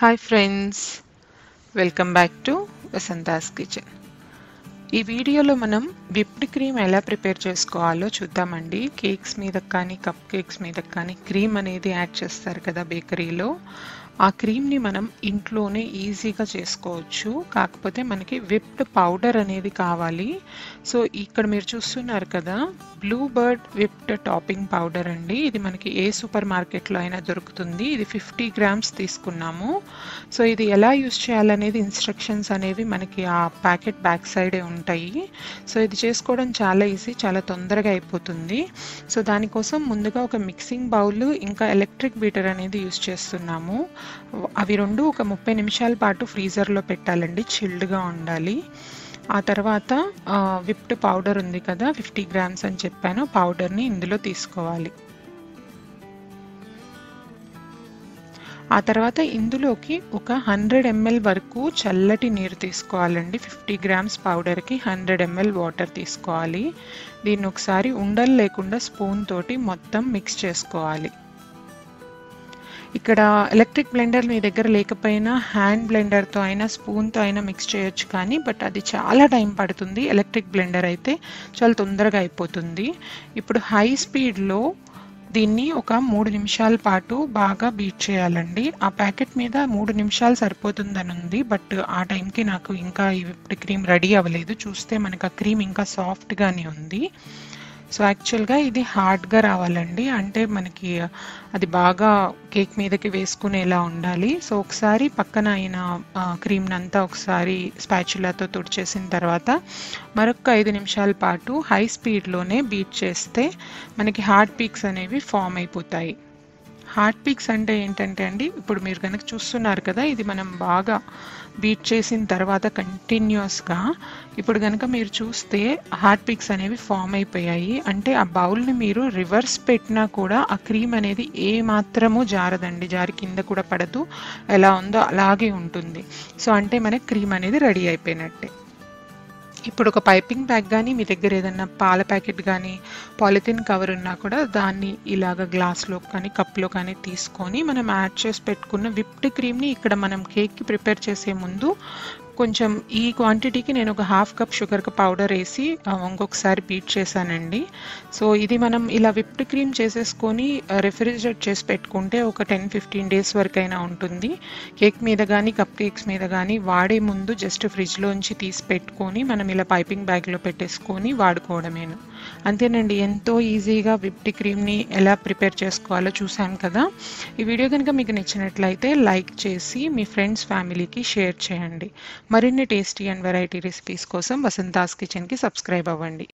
Hi friends welcome back to Vasantha's kitchen ఈ వీడియోలో మనం విప్డ్ క్రీమ్ ఎలా ప్రిపేర్ చేసుకోవాలో చూద్దామండి. కేక్స్ మీద కానీ కప్ కేక్స్ మీద కానీ క్రీమ్ అనేది యాడ్ చేస్తారు కదా బేకరీలో ఆ క్రీమ్ని మనం ఇంట్లోనే ఈజీగా చేసుకోవచ్చు. కాకపోతే మనకి విప్డ్ పౌడర్ అనేది కావాలి. సో ఇక్కడ మీరు చూస్తున్నారు కదా blue bird whipped topping powder అండి. ఇది మనకి ఏ సూపర్ మార్కెట్లో అయినా దొరుకుతుంది. ఇది ఫిఫ్టీ గ్రామ్స్ తీసుకున్నాము. సో ఇది ఎలా యూస్ చేయాలనేది ఇన్స్ట్రక్షన్స్ అనేవి మనకి ఆ ప్యాకెట్ బ్యాక్ సైడే ఉంటాయి. సో ఇది చేసుకోవడం చాలా ఈజీ చాలా తొందరగా అయిపోతుంది. సో దానికోసం ముందుగా ఒక మిక్సింగ్ బౌల్ ఇంకా ఎలక్ట్రిక్ బీటర్ అనేది యూస్ చేస్తున్నాము. అవి రెండు ఒక ముప్పై నిమిషాల పాటు ఫ్రీజర్లో పెట్టాలండి చిల్డ్గా ఉండాలి. ఆ తర్వాత విప్డ్ పౌడర్ ఉంది కదా ఫిఫ్టీ గ్రామ్స్ అని చెప్పాను పౌడర్ని ఇందులో తీసుకోవాలి. ఆ తర్వాత ఇందులోకి ఒక హండ్రెడ్ ఎంఎల్ వరకు చల్లటి నీరు తీసుకోవాలండి. ఫిఫ్టీ గ్రామ్స్ పౌడర్కి హండ్రెడ్ ఎంఎల్ వాటర్ తీసుకోవాలి. దీన్ని ఒకసారి ఉండలు లేకుండా స్పూన్ తోటి మొత్తం మిక్స్ చేసుకోవాలి. ఇక్కడ ఎలక్ట్రిక్ బ్లెండర్ మీ దగ్గర లేకపోయినా హ్యాండ్ బ్లెండర్తో అయినా స్పూన్తో అయినా మిక్స్ చేయొచ్చు కానీ బట్ అది చాలా టైం పడుతుంది ఎలక్ట్రిక్ బ్లెండర్ అయితే. చాలా తొందరగా అయిపోతుంది. ఇప్పుడు హై స్పీడ్లో దీన్ని ఒక మూడు నిమిషాల పాటు బాగా బీట్ చేయాలండి. ఆ ప్యాకెట్ మీద మూడు నిమిషాలు సరిపోతుందని ఉంది బట్ ఆ టైంకి నాకు ఇంకా ఇప్పుడు క్రీమ్ రెడీ అవ్వలేదు. చూస్తే మనకు ఆ క్రీమ్ ఇంకా సాఫ్ట్గానే ఉంది. సో యాక్చువల్గా ఇది హార్డ్గా రావాలండి. అంటే మనకి అది బాగా కేక్ మీదకి వేసుకునేలా ఉండాలి. సో ఒకసారి పక్కన అయిన క్రీమ్ని అంతా ఒకసారి స్పాచులాతో తుడిచేసిన తర్వాత మరొక ఐదు నిమిషాల పాటు హై స్పీడ్లోనే బీట్ చేస్తే మనకి హార్డ్ పీక్స్ అనేవి ఫామ్ అయిపోతాయి. హార్ట్ పీక్స్ అంటే ఏంటంటే అండి ఇప్పుడు మీరు కనుక చూస్తున్నారు కదా ఇది మనం బాగా బీట్ చేసిన తర్వాత కంటిన్యూస్గా ఇప్పుడు కనుక మీరు చూస్తే హార్ట్ పీక్స్ అనేవి ఫామ్ అయిపోయాయి. అంటే ఆ బౌల్ని మీరు రివర్స్ పెట్టినా కూడా ఆ క్రీమ్ అనేది ఏ మాత్రము జారదండి జారి కింద కూడా పడదు ఎలా ఉందో అలాగే ఉంటుంది. సో అంటే మనకి క్రీమ్ అనేది రెడీ అయిపోయినట్టే. ఇప్పుడు ఒక పైపింగ్ బ్యాగ్ కానీ మీ దగ్గర ఏదన్నా పాల ప్యాకెట్ కానీ పాలిథిన్ కవర్ ఉన్నా కూడా దాన్ని ఇలాగ గ్లాస్లో కానీ కప్లో కానీ తీసుకొని మనం యాడ్ చేసి పెట్టుకున్న విప్డ్ క్రీమ్ని ఇక్కడ మనం కేక్కి ప్రిపేర్ చేసే ముందు కొంచెం ఈ క్వాంటిటీకి నేను ఒక హాఫ్ కప్ షుగర్ పౌడర్ వేసి ఇంకొకసారి బీట్ చేశానండి. సో ఇది మనం ఇలా విప్డ్ క్రీమ్ చేసేసుకొని రెఫ్రిజరేట్ చేసి పెట్టుకుంటే ఒక టెన్ ఫిఫ్టీన్ డేస్ వరకు అయినా ఉంటుంది. కేక్ మీద కానీ కప్ కేక్స్ మీద కానీ వాడే ముందు జస్ట్ ఫ్రిడ్జ్లోంచి తీసి పెట్టుకొని మనం ఇలా పైపింగ్ బ్యాగ్లో పెట్టేసుకొని వాడుకోవడమేను. అంతేనండి ఎంతో ఈజీగా విప్డ్ క్రీమ్ని ఎలా ప్రిపేర్ చేసుకోవాలో చూసాం కదా. ఈ వీడియో కనుక మీకు నచ్చినట్లయితే లైక్ చేసి మీ ఫ్రెండ్స్ ఫ్యామిలీకి షేర్ చేయండి. మరిన్ని టేస్టీ అండ్ వెరైటీ రెసిపీస్ కోసం వసంతాస్ కిచెన్కి సబ్స్క్రైబ్ అవ్వండి.